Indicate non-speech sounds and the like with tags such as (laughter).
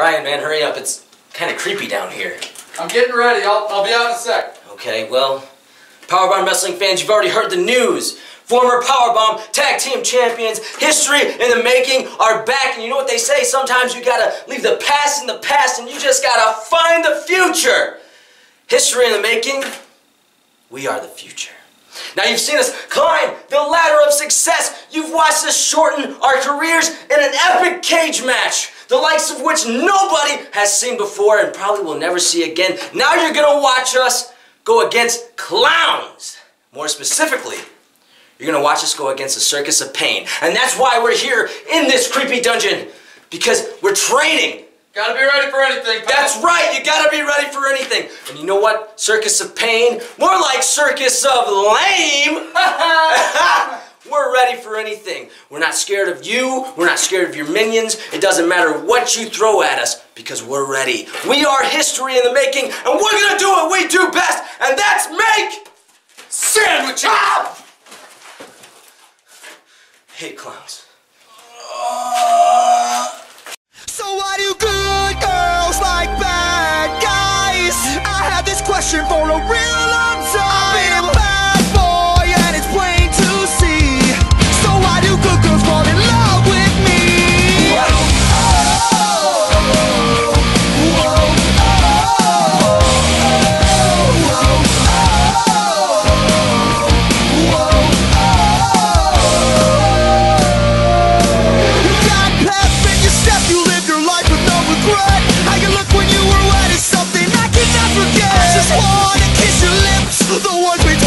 Brian, man, hurry up. It's kind of creepy down here. I'm getting ready. I'll, I'll be out in a sec. Okay, well, Powerbomb Wrestling fans, you've already heard the news. Former Powerbomb Tag Team Champions, history in the making, are back. And you know what they say? Sometimes you gotta leave the past in the past and you just gotta find the future. History in the making, we are the future. Now you've seen us climb the ladder of success. You've watched us shorten our careers in an epic cage match, the likes of which nobody has seen before and probably will never see again. Now you're gonna watch us go against clowns. More specifically, you're gonna watch us go against a circus of pain. And that's why we're here in this creepy dungeon, because we're training Gotta be ready for anything. pal. that's right, you gotta be ready for anything. And you know what? Circus of pain, more like circus of lame. (laughs) (laughs) We're ready for anything. We're not scared of you, we're not scared of your minions. It doesn't matter what you throw at us because we're ready. We are history in the making, and we're gonna do what we do best, and that's make Sandwiches! Ah! Hate clowns. So why do good girls like bad guys? I have this question for a real wanna kiss your lips, the ones we